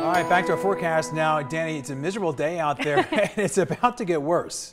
All right, back to our forecast now. Danny, it's a miserable day out there and it's about to get worse.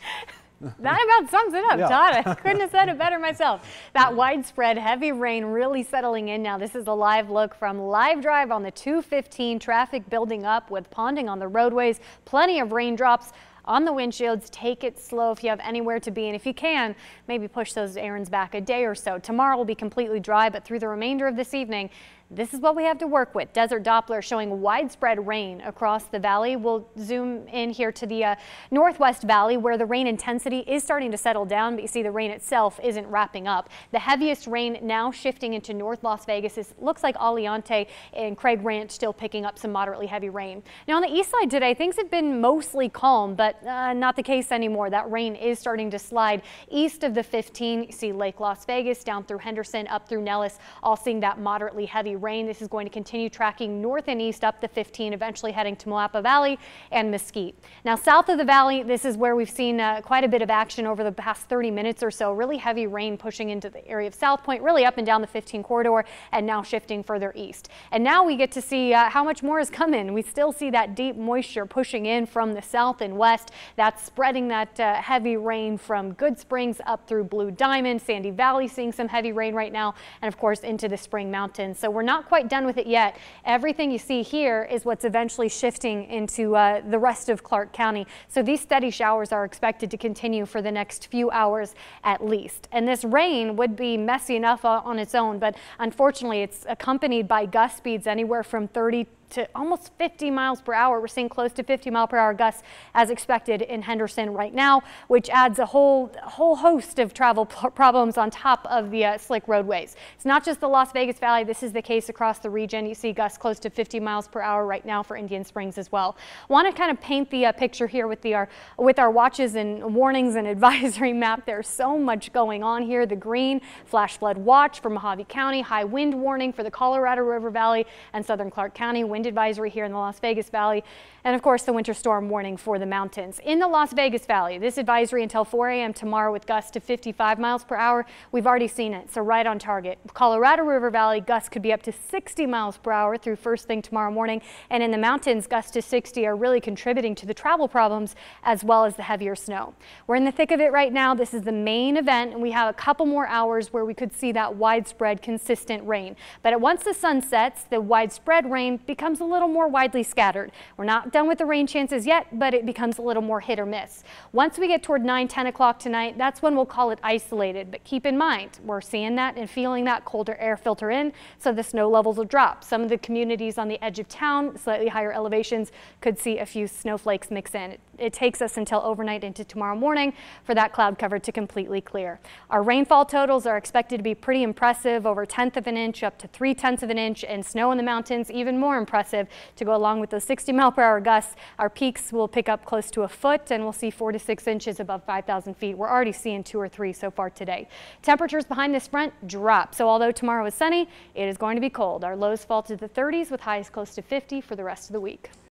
That about sums it up, Yeah. Todd. I couldn't have said it better myself. That widespread heavy rain really settling in now. This is a live look from Live Drive on the 215. Traffic building up with ponding on the roadways. Plenty of raindrops on the windshields. Take it slow if you have anywhere to be. And if you can, maybe push those errands back a day or so. Tomorrow will be completely dry, but through the remainder of this evening, this is what we have to work with. Desert Doppler showing widespread rain across the valley. We'll zoom in here to the uh, northwest valley where the rain intensity is starting to settle down, but you see the rain itself isn't wrapping up. The heaviest rain now shifting into North Las Vegas. It looks like Aliante and Craig Ranch still picking up some moderately heavy rain. Now on the east side today, things have been mostly calm, but uh, not the case anymore. That rain is starting to slide east of the 15. You see Lake Las Vegas down through Henderson, up through Nellis, all seeing that moderately heavy rain. This is going to continue tracking north and east up the 15, eventually heading to Moapa Valley and Mesquite. Now south of the valley, this is where we've seen uh, quite a bit of action over the past 30 minutes or so. Really heavy rain pushing into the area of South Point, really up and down the 15 corridor and now shifting further east. And now we get to see uh, how much more is coming. We still see that deep moisture pushing in from the south and west. That's spreading that uh, heavy rain from Goodsprings up through Blue Diamond, Sandy Valley seeing some heavy rain right now, and of course into the Spring Mountains. So we're not quite done with it yet. Everything you see here is what's eventually shifting into uh, the rest of Clark County. So these steady showers are expected to continue for the next few hours at least. And this rain would be messy enough on its own, but unfortunately it's accompanied by gust speeds anywhere from 30 to almost 50 miles per hour. We're seeing close to 50 mile per hour gusts as expected in Henderson right now, which adds a whole whole host of travel problems on top of the uh, slick roadways. It's not just the Las Vegas Valley. This is the case across the region. You see gusts close to 50 miles per hour right now for Indian Springs as well. Want to kind of paint the uh, picture here with the our with our watches and warnings and advisory map. There's so much going on here. The green flash flood watch for Mohave County, high wind warning for the Colorado River Valley and southern Clark County wind advisory here in the Las Vegas Valley, and of course the winter storm warning for the mountains. In the Las Vegas Valley, this advisory until 4 a.m. tomorrow with gusts to 55 miles per hour. We've already seen it, so right on target. Colorado River Valley, gusts could be up to 60 miles per hour through first thing tomorrow morning, and in the mountains, gusts to 60 are really contributing to the travel problems as well as the heavier snow. We're in the thick of it right now. This is the main event, and we have a couple more hours where we could see that widespread, consistent rain. But once the sun sets, the widespread rain becomes becomes a little more widely scattered. We're not done with the rain chances yet, but it becomes a little more hit or miss. Once we get toward 9, 10 o'clock tonight, that's when we'll call it isolated. But keep in mind, we're seeing that and feeling that colder air filter in, so the snow levels will drop. Some of the communities on the edge of town, slightly higher elevations, could see a few snowflakes mix in. It, takes us until overnight into tomorrow morning for that cloud cover to completely clear. Our rainfall totals are expected to be pretty impressive, over tenth of an inch up to three tenths of an inch, and snow in the mountains even more impressive impressive to go along with those 60 mile per hour gusts. Our peaks will pick up close to a foot and we'll see four to six inches above 5,000 feet. We're already seeing two or three so far today. Temperatures behind this front drop. So although tomorrow is sunny, it is going to be cold. Our lows fall to the 30s with highs close to 50 for the rest of the week.